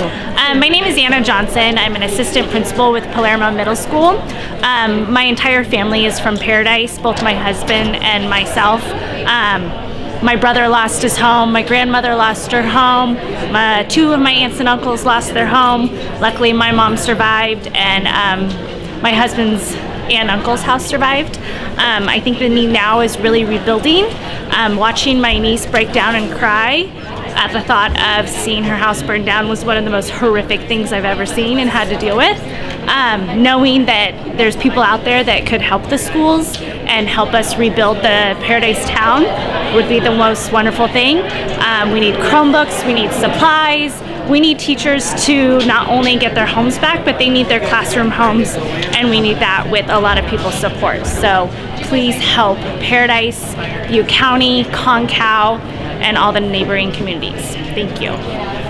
Um, my name is Anna Johnson. I'm an assistant principal with Palermo Middle School. Um, my entire family is from Paradise, both my husband and myself. Um, my brother lost his home. My grandmother lost her home. My, two of my aunts and uncles lost their home. Luckily, my mom survived, and um, my husband's and uncle's house survived. Um, I think the need now is really rebuilding. Um, watching my niece break down and cry at the thought of seeing her house burned down was one of the most horrific things I've ever seen and had to deal with. Um, knowing that there's people out there that could help the schools and help us rebuild the Paradise town would be the most wonderful thing. Um, we need Chromebooks, we need supplies, we need teachers to not only get their homes back, but they need their classroom homes, and we need that with a lot of people's support. So please help Paradise, Butte County, Concow, and all the neighboring communities. Thank you.